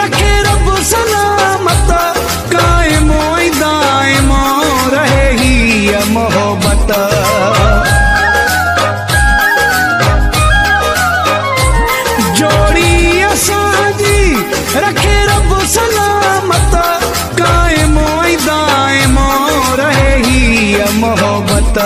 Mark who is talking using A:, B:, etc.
A: रखे रब सलामत, कायमो दायमो रहे ही ये मोहब्बत। जोड़ी असाजी, रखे रब सलामत, कायमो दायमो रहे ही ये मोहब्बत।